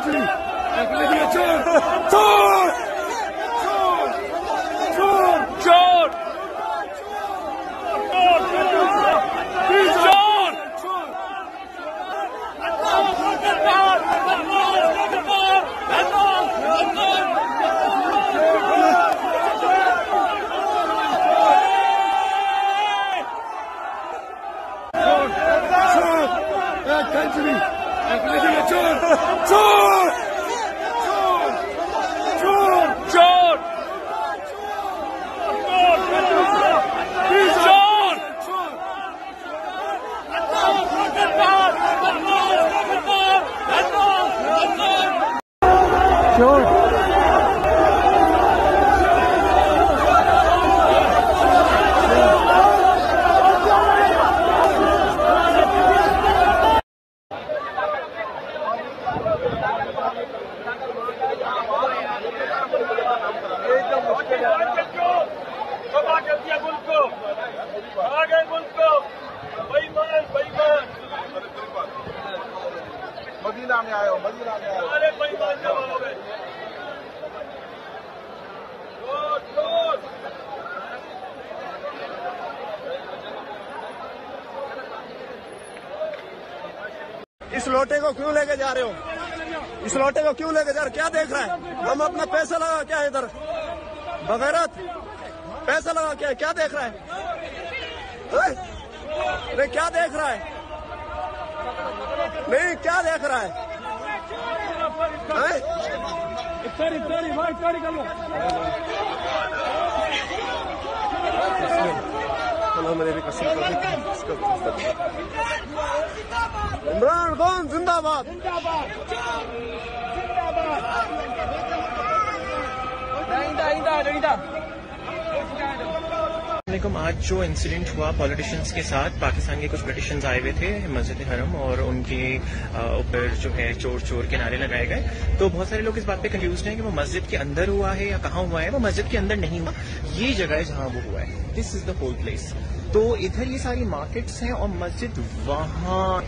country. John! John! John! John! John! John! country. 向前看向前看向 Medina में आयो Medina में आयो अरे बेईमान है इस लोटे को क्यों लेके जा रहे हो? इस लोटे को क्यों लेके जा रहे हो? क्या देख रहा है? हम अपना पैसा लगा क्या है इधर? बगैरत। पैसा लगा क्या है? क्या देख रहा है? नहीं क्या देख रहा है? नहीं क्या देख रहा है? कर। इसका- इमरान खान जिंदाबाद। वालेकुम आज जो इंसिडेंट हुआ पॉलिटिशियंस के साथ, पाकिस्तान के कुछ ब्रिटिशियंस आए हुए थे, मस्जिद हरम, और उनके ऊपर जो है चोर चोर के नारे लगाए गए। तो बहुत सारे लोग इस बात पे कंफ्यूज हैं कि वो मस्जिद के अंदर हुआ है या कहाँ हुआ है। वो मस्जिद के अंदर नहीं हुआ, ये जगह है जहाँ वो हुआ है। This is the whole place तो इधर ये सारी मार्केट्स हैं और मस्जिद वहाँ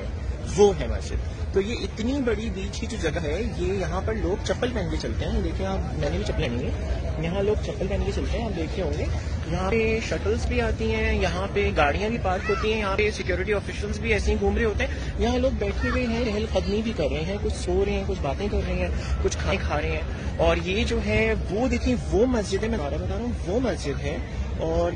वो है मस्जिद। तो ये इतनी बड़ी बीच की जो जगह है, ये यहाँ पर लोग चप्पल पहन के चलते हैं। देखिए आप, मैंने भी चप्पल पहनी है। यहाँ लोग चप्पल पहन के चलते हैं, आप देखे होंगे। यहाँ पे शटल्स भी आती हैं, यहाँ पे गाड़ियाँ भी पार्क होती हैं, यहाँ पे सिक्योरिटी ऑफिशियल्स भी ऐसे ही घूम रहे होते हैं। यहाँ लोग बैठे हुए हैं, रहल कदमी भी कर रहे हैं, कुछ सो रहे हैं, कुछ बातें कर रहे हैं, कुछ खाए खा रहे हैं। और ये जो है, वो देखिए, वो मस्जिद है, मैं दोबारा बता रहा हूँ, वो मस्जिद है। और